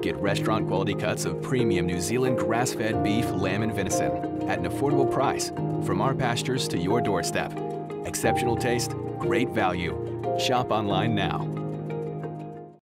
Get restaurant quality cuts of premium New Zealand grass fed beef, lamb, and venison at an affordable price from our pastures to your doorstep. Exceptional taste, great value. Shop online now